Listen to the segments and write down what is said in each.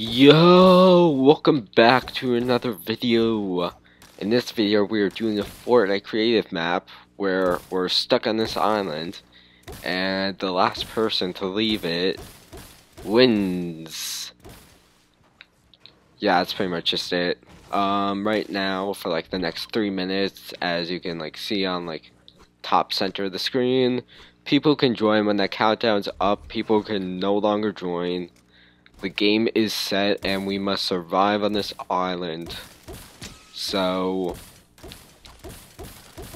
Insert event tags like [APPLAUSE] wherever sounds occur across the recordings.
Yo, welcome back to another video. In this video, we are doing a Fortnite creative map where we're stuck on this island, and the last person to leave it wins. Yeah, that's pretty much just it. Um, right now, for like the next three minutes, as you can like see on like top center of the screen, people can join when the countdown's up. People can no longer join. The game is set and we must survive on this island. So,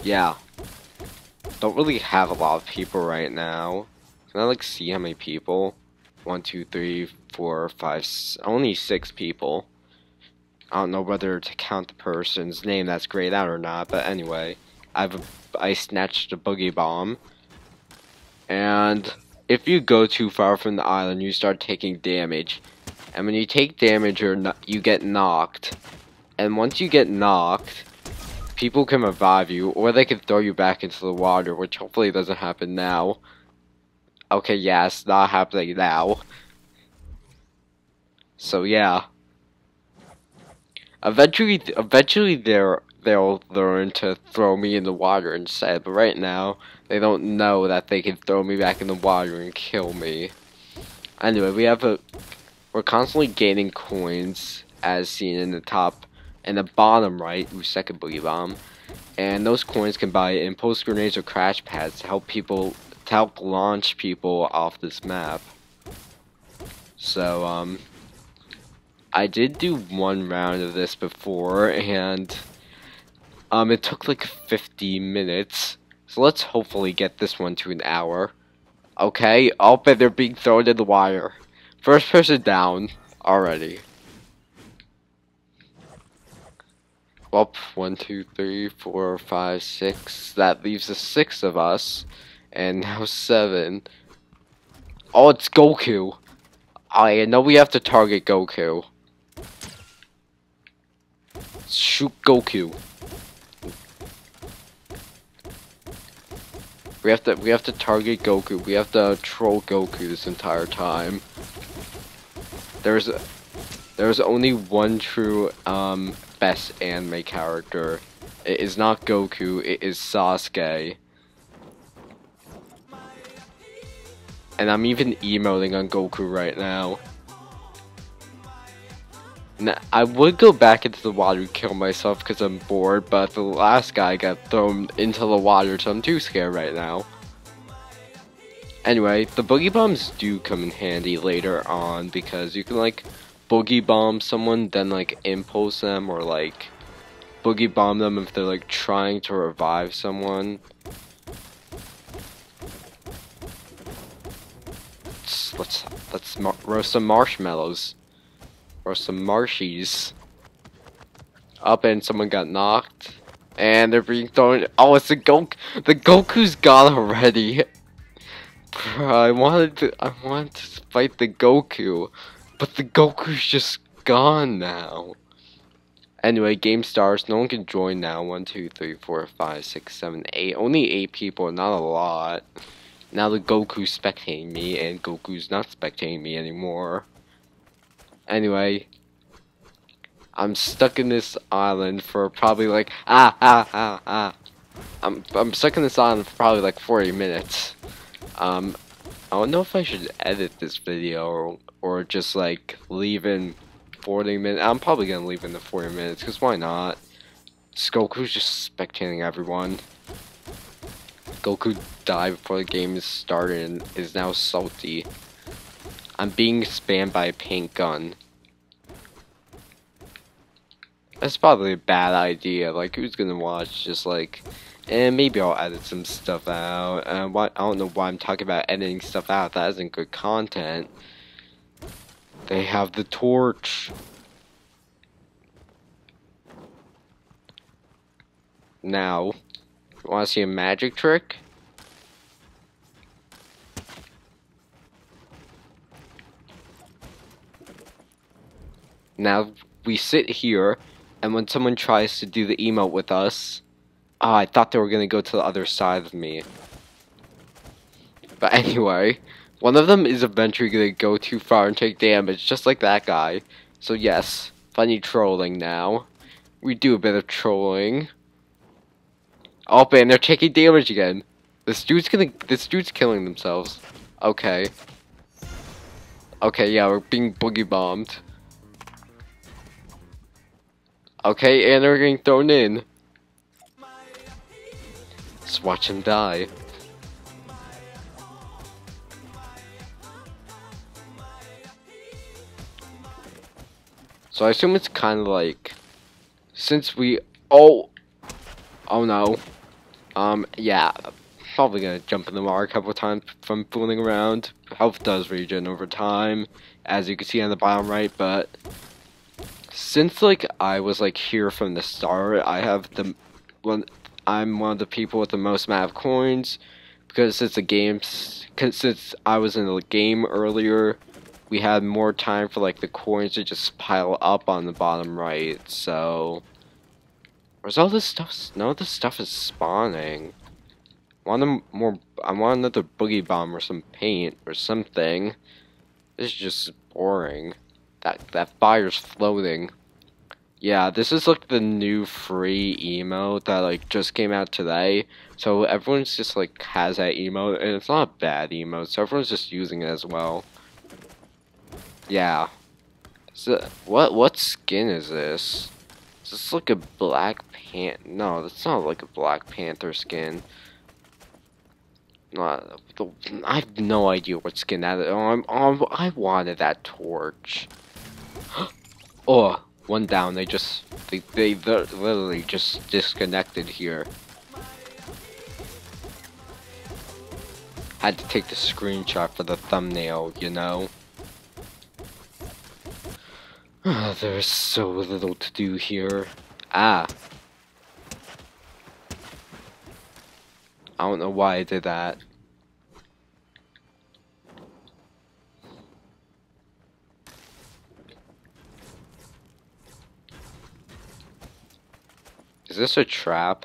yeah. Don't really have a lot of people right now. Can I like see how many people? One, two, three, four, five, only six people. I don't know whether to count the person's name that's grayed out or not, but anyway. I've I snatched a boogie bomb. And if you go too far from the island, you start taking damage. And when you take damage, you're you get knocked. And once you get knocked, people can revive you, or they can throw you back into the water, which hopefully doesn't happen now. Okay, yeah, it's not happening now. So yeah. Eventually, eventually they're they'll learn to throw me in the water instead. But right now, they don't know that they can throw me back in the water and kill me. Anyway, we have a... We're constantly gaining coins, as seen in the top and the bottom right, ooh, second boogie bomb. And those coins can buy impulse grenades or crash pads to help people, to help launch people off this map. So, um, I did do one round of this before, and um, it took like 50 minutes. So let's hopefully get this one to an hour. Okay, oh, but they're being thrown in the wire. First person down already. Well, one, two, three, four, five, six. That leaves us six of us. And now seven. Oh, it's Goku. I know we have to target Goku. Shoot Goku. We have to we have to target Goku. We have to troll Goku this entire time. There's there's only one true um best anime character. It is not Goku, it is Sasuke. And I'm even emoting on Goku right now. Now, I would go back into the water and kill myself because I'm bored, but the last guy got thrown into the water, so I'm too scared right now. Anyway, the boogie bombs do come in handy later on because you can like boogie bomb someone, then like impulse them or like boogie bomb them if they're like trying to revive someone. Let's let's, let's roast some marshmallows or some marshies. Up and someone got knocked. And they're being thrown. Oh, it's the Goku. The Goku's gone already. I wanted to. I wanted to fight the Goku, but the Goku's just gone now. Anyway, game starts. No one can join now. One, two, three, four, five, six, seven, eight. Only eight people. Not a lot. Now the Goku's spectating me, and Goku's not spectating me anymore. Anyway, I'm stuck in this island for probably like ah ah ah ah. I'm I'm stuck in this island for probably like 40 minutes. Um, I don't know if I should edit this video or or just like leave in 40 minutes. I'm probably gonna leave in the 40 minutes because why not? Goku's just spectating everyone. Goku died before the game is started and is now salty. I'm being spammed by a paint gun. That's probably a bad idea. Like, who's gonna watch just like... And maybe I'll edit some stuff out. Uh, why, I don't know why I'm talking about editing stuff out. That isn't good content. They have the torch. Now, want to see a magic trick? Now, we sit here, and when someone tries to do the emote with us, oh, I thought they were to go to the other side of me. But [LAUGHS] anyway, One of them is eventually gonna go too far and take damage, just like that guy. So yes, funny trolling now. We do a bit of trolling. Oh man, they're taking damage again. This dude's gonna this dude's killing themselves. Okay. Okay, yeah, we're being boogie bombed. Okay, and they're getting thrown in. Let's watch him die. So I assume it's kind of like, since we, oh, oh no, um, yeah, probably gonna jump in the water a couple times from fooling around. Health does regen over time, as you can see on the bottom right, but since like I was like here from the start, I have the one. I'm one of the people with the most of coins because since the games, since I was in the game earlier, we had more time for like the coins to just pile up on the bottom right. So, where's all this stuff? None of this stuff is spawning. Want them more. I want another boogie bomb or some paint or something. This is just boring. That that fire's floating. Yeah, this is like the new free emote that like just came out today. So everyone's just like has that emote and it's not a bad emote, so everyone's just using it as well. Yeah. So what what skin is this? Is this like a black pant no, that's not like a Black Panther skin. Uh, I have no idea what skin that is. Oh, I wanted that torch. Oh, one down. They just, they, they literally just disconnected here. Had to take the screenshot for the thumbnail, you know? [SIGHS] There's so little to do here. Ah. I don't know why I did that. Is this a trap?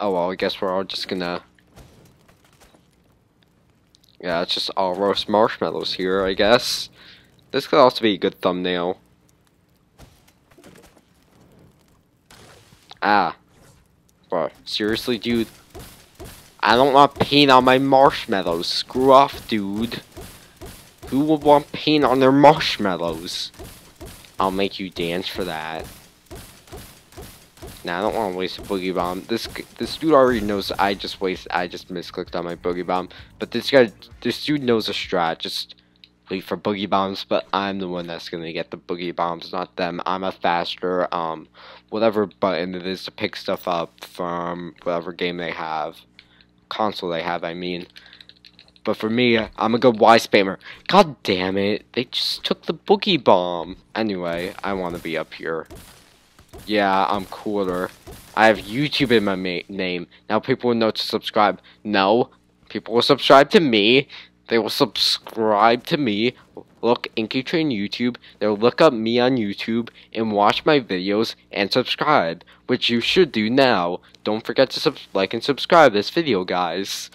Oh well, I guess we're all just gonna... Yeah, it's just all roast marshmallows here, I guess. This could also be a good thumbnail. Ah. Bro, seriously, dude? I don't want paint on my marshmallows. Screw off, dude. Who would want paint on their marshmallows? I'll make you dance for that. Nah, I don't want to waste a boogie bomb. This this dude already knows I just waste. I just misclicked on my boogie bomb. But this guy, this dude knows a strat. Just wait for boogie bombs. But I'm the one that's gonna get the boogie bombs, not them. I'm a faster um whatever button it is to pick stuff up from whatever game they have, console they have. I mean. But for me, I'm a good Y spammer. God damn it. They just took the boogie bomb. Anyway, I want to be up here. Yeah, I'm cooler. I have YouTube in my name. Now people will know to subscribe. No, people will subscribe to me. They will subscribe to me. Look, Inky Train YouTube. They'll look up me on YouTube and watch my videos and subscribe, which you should do now. Don't forget to like and subscribe this video, guys.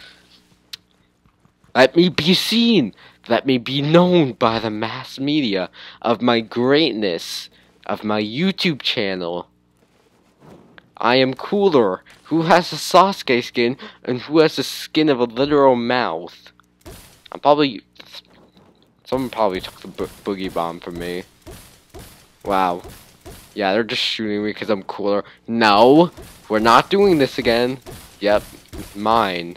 Let me be seen. Let me be known by the mass media of my greatness of my YouTube channel. I am cooler. Who has a Sasuke skin and who has the skin of a literal mouth? I'm probably... Someone probably took the bo boogie bomb from me. Wow. Yeah, they're just shooting me because I'm cooler. No! We're not doing this again. Yep. Mine.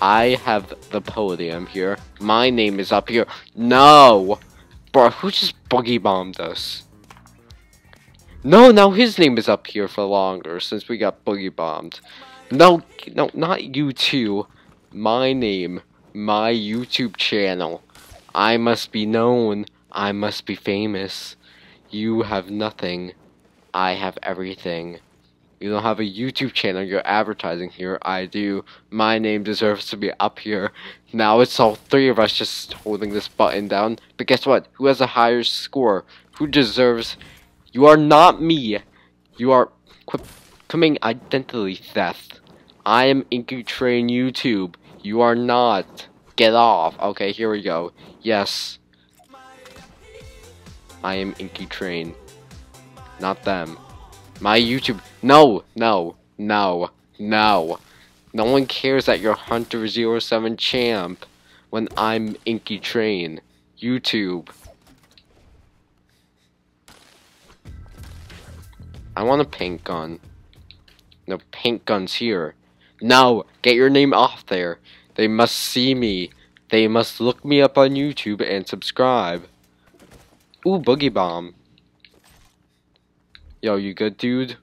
I have the podium here. My name is up here. No! Bro, who just boogie bombed us? No, now his name is up here for longer since we got boogie bombed. No, no, not you two. My name, my YouTube channel. I must be known. I must be famous. You have nothing. I have everything. You don't have a YouTube channel you're advertising here. I do. My name deserves to be up here. Now it's all three of us just holding this button down. But guess what? Who has a higher score? Who deserves... You are not me. You are coming identity theft. I am Inky Train YouTube. You are not. Get off. Okay, here we go. Yes. I am Inky Train. Not them. My YouTube. No, no, no, no. No one cares that you're Hunter07 champ when I'm Inky Train. YouTube. I want a paint gun. No paint guns here. No, get your name off there. They must see me. They must look me up on YouTube and subscribe. Ooh, Boogie Bomb. Yo, you good, dude?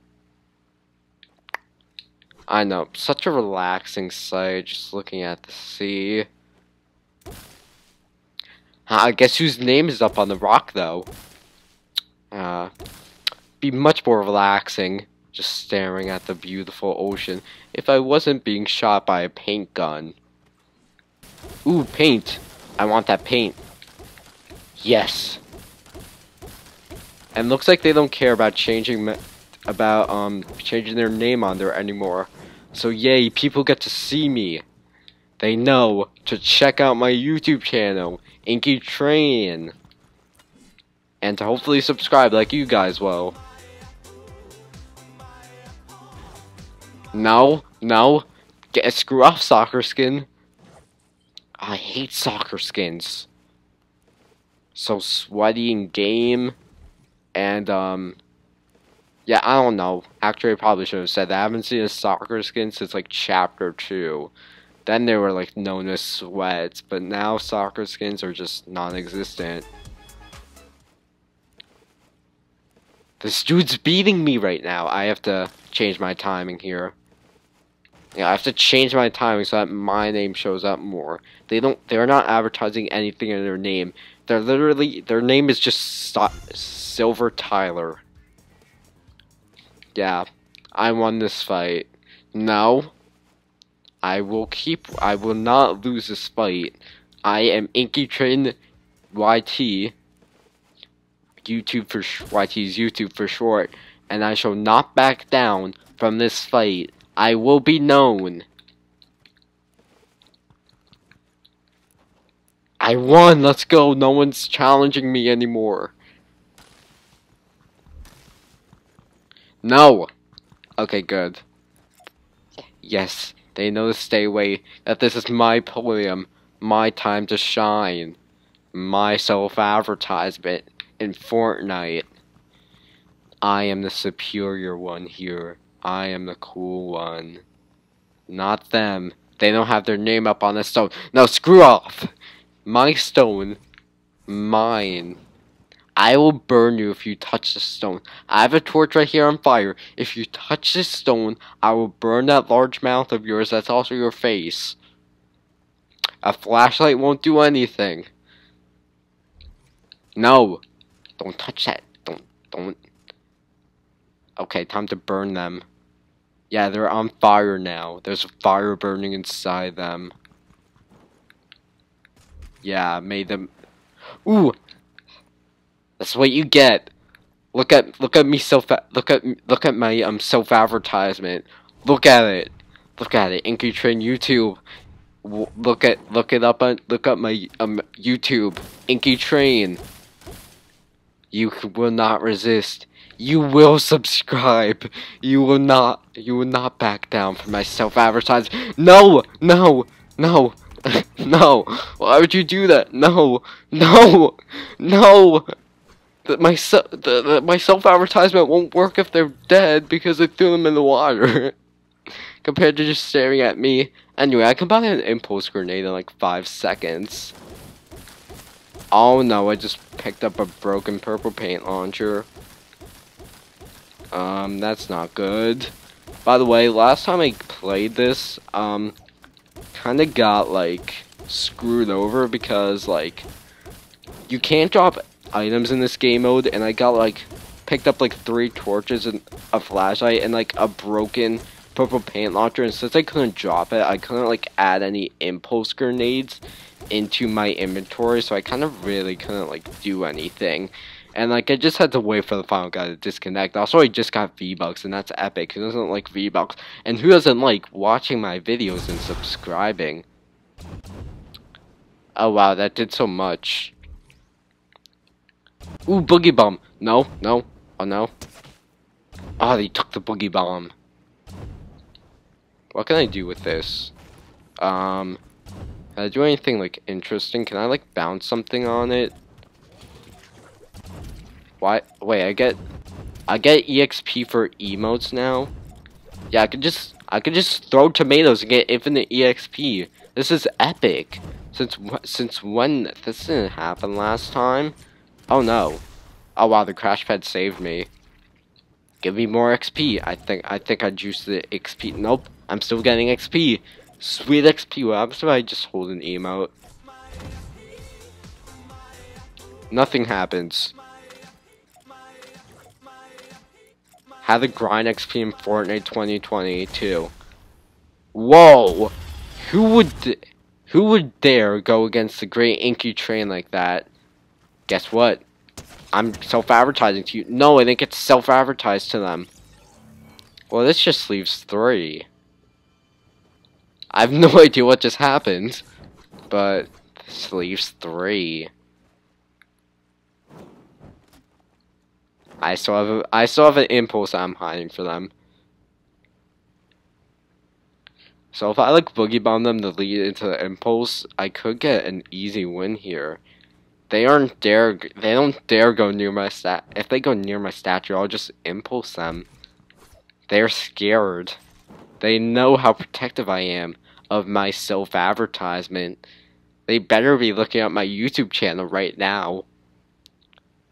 I know, such a relaxing sight, just looking at the sea. I guess whose name is up on the rock, though? Uh, be much more relaxing, just staring at the beautiful ocean, if I wasn't being shot by a paint gun. Ooh, paint. I want that paint. Yes. And looks like they don't care about changing about um changing their name on there anymore. So yay, people get to see me. They know to check out my YouTube channel, Inky Train. And to hopefully subscribe like you guys will. No, no. Get a screw off soccer skin. I hate soccer skins. So sweaty in game. And, um... Yeah, I don't know. Actually, I probably should have said that. I haven't seen a soccer skin since, like, Chapter 2. Then they were, like, known as sweats. But now soccer skins are just non-existent. This dude's beating me right now. I have to change my timing here. Yeah, I have to change my timing so that my name shows up more. They don't. They're not advertising anything in their name. They're literally. Their name is just Silver Tyler. Yeah, I won this fight. No, I will keep. I will not lose this fight. I am Inky Train YT. YouTube for YT's YouTube for short, and I shall not back down from this fight. I will be known. I won! Let's go! No one's challenging me anymore. No! Okay, good. Yes, they know to stay away, that this is my podium, my time to shine, my self-advertisement in Fortnite. I am the superior one here. I am the cool one. Not them. They don't have their name up on the stone. No, screw off! My stone. Mine. I will burn you if you touch the stone. I have a torch right here on fire. If you touch this stone, I will burn that large mouth of yours that's also your face. A flashlight won't do anything. No. Don't touch that. Don't, don't. Okay, time to burn them. Yeah, they're on fire now. There's a fire burning inside them. Yeah, made them. Ooh, that's what you get. Look at look at me self look at look at my um self advertisement. Look at it. Look at it. Inky Train YouTube. look at look it up on look up my um YouTube. Inky Train. You will not resist. You will subscribe. You will not. You will not back down from my self-advertising. No, no, no, [LAUGHS] no. Why would you do that? No, no, no. That my the, the, my self-advertisement won't work if they're dead because I threw them in the water. [LAUGHS] Compared to just staring at me. Anyway, I can buy an impulse grenade in like five seconds. Oh no, I just picked up a broken purple paint launcher. Um, that's not good. By the way, last time I played this, um, kind of got, like, screwed over because, like, you can't drop items in this game mode, and I got, like, picked up, like, three torches and a flashlight and, like, a broken purple paint launcher, and since I couldn't drop it, I couldn't, like, add any impulse grenades into my inventory, so I kind of really couldn't, like, do anything. And like I just had to wait for the final guy to disconnect. Also, I just got V-Bucks, and that's epic. Who doesn't like V-Bucks? And who doesn't like watching my videos and subscribing? Oh wow, that did so much. Ooh, boogie bomb. No, no. Oh no. Oh, they took the boogie bomb. What can I do with this? Um, can I do anything like interesting? Can I like bounce something on it? Why? Wait, I get, I get EXP for emotes now. Yeah, I could just, I could just throw tomatoes and get infinite EXP. This is epic. Since since when this didn't happen last time? Oh no. Oh wow, the crash pad saved me. Give me more XP. I think I think I juiced the XP. Nope. I'm still getting XP. Sweet XP. What happens if I just hold an emote? Nothing happens. Have the grind XP in Fortnite 2022. Whoa! Who would who would dare go against the great Inky train like that? Guess what? I'm self-advertising to you. No, I think it's self-advertised to them. Well, this just leaves three. I have no [LAUGHS] idea what just happened, but this leaves three. I still have a, I still have an impulse I'm hiding for them. So if I like boogie bomb them to lead into the impulse, I could get an easy win here. They aren't dare. They don't dare go near my stat. If they go near my statue, I'll just impulse them. They're scared. They know how protective I am of my self-advertisement. They better be looking at my YouTube channel right now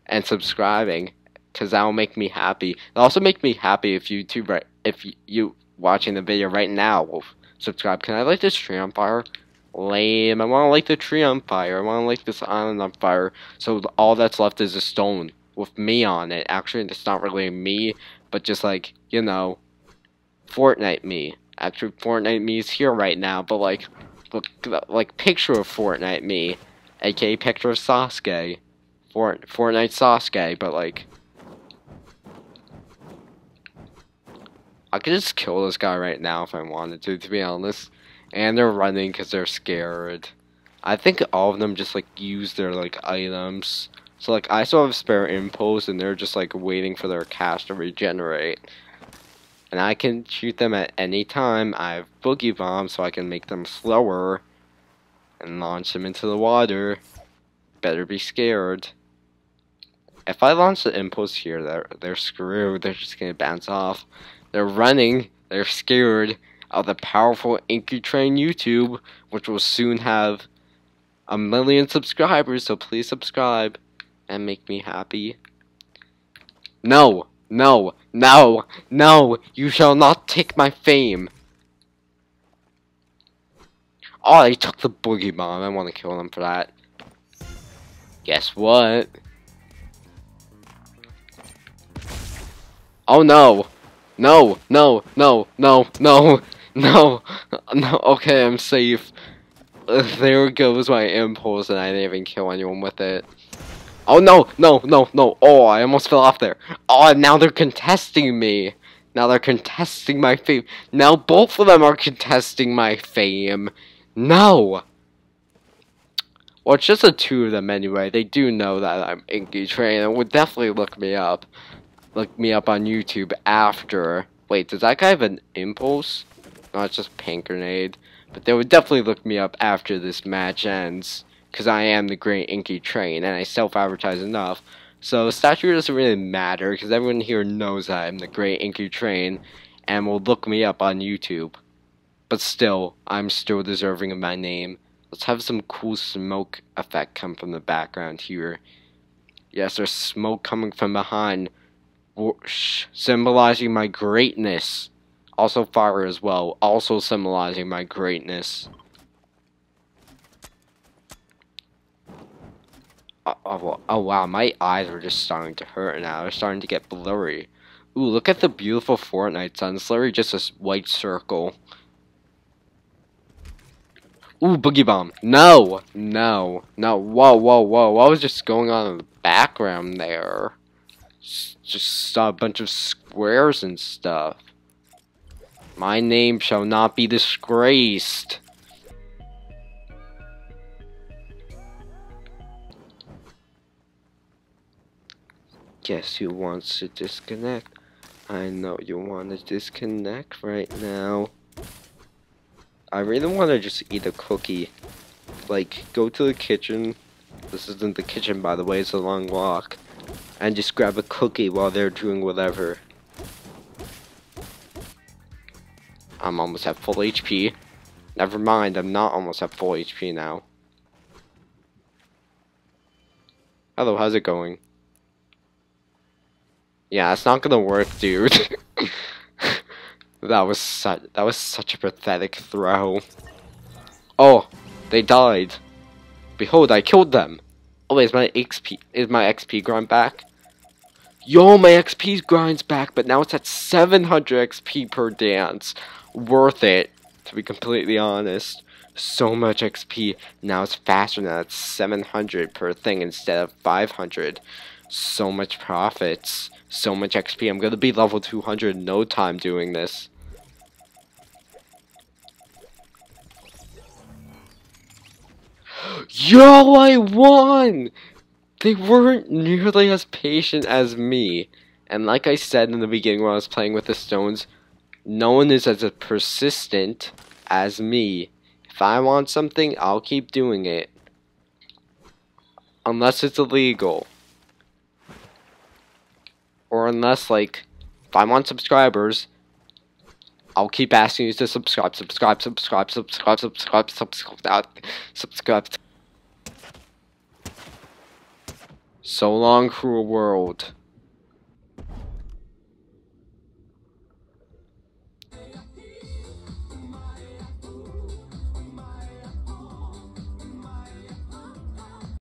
and subscribing, cause that'll make me happy. It'll also make me happy if YouTube, right, if you watching the video right now will subscribe. Can I light this tree on fire? Lame. I want to light the tree on fire. I want to light this island on fire. So all that's left is a stone with me on it. Actually, it's not really me, but just like, you know, Fortnite me. Actually, Fortnite me is here right now, but like, look, like picture of Fortnite me, aka picture of Sasuke. Fort Fortnite Sasuke, but like, I could just kill this guy right now if I wanted to, to be honest. And they're running because they're scared. I think all of them just like use their like items. So like I still have spare impulse and they're just like waiting for their cash to regenerate. And I can shoot them at any time. I have boogie bombs so I can make them slower and launch them into the water. Better be scared. If I launch the impulse here, they're they're screwed. They're just gonna bounce off. They're running. They're scared of the powerful Inky Train YouTube, which will soon have a million subscribers. So please subscribe and make me happy. No, no, no, no! You shall not take my fame. Oh, they took the boogie bomb. I want to kill them for that. Guess what? Oh no! No, no, no, no, no, [LAUGHS] no, [LAUGHS] no, okay, I'm safe. [LAUGHS] There goes my impulse and I didn't even kill anyone with it. Oh no, no, no, no, oh, I almost fell off there. Oh, now they're contesting me. Now they're contesting my fame. Now both of them are contesting my fame. No! Well, it's just the two of them anyway. They do know that I'm Inky Train and would definitely look me up look me up on YouTube after. Wait, does that guy have an impulse? No, it's just pink grenade. But they would definitely look me up after this match ends. Because I am the Great Inky Train, and I self-advertise enough. So statue doesn't really matter, because everyone here knows that I'm the Great Inky Train, and will look me up on YouTube. But still, I'm still deserving of my name. Let's have some cool smoke effect come from the background here. Yes, there's smoke coming from behind symbolizing my greatness. Also fire as well, also symbolizing my greatness. Oh, oh, oh, wow, my eyes are just starting to hurt now. They're starting to get blurry. Ooh, look at the beautiful Fortnite sun. It's literally just a white circle. Ooh, Boogie Bomb. No! No. No. Whoa, whoa, whoa. What was just going on in the background there? just a bunch of squares and stuff. My name shall not be disgraced. Guess who wants to disconnect? I know you want to disconnect right now. I really want to just eat a cookie. Like, go to the kitchen. This isn't the kitchen, by the way. It's a long walk. And just grab a cookie while they're doing whatever. I'm almost at full HP. Never mind, I'm not almost at full HP now. Hello, how's it going? Yeah, it's not gonna work, dude. [LAUGHS] that was such that was such a pathetic throw. Oh, they died. Behold, I killed them. Oh, wait, is my XP is my XP grind back? Yo, my XP grinds back, but now it's at 700 XP per dance. Worth it, to be completely honest. So much XP. Now it's faster now. It's 700 per thing instead of 500. So much profits. So much XP. I'm gonna be level 200 in no time doing this. Yo, I won! They weren't nearly as patient as me. And like I said in the beginning when I was playing with the stones, no one is as persistent as me. If I want something, I'll keep doing it. Unless it's illegal. Or unless, like, if I want subscribers, I'll keep asking you to subscribe, subscribe, subscribe, subscribe, subscribe, subscribe, subscribe. So long, cruel world.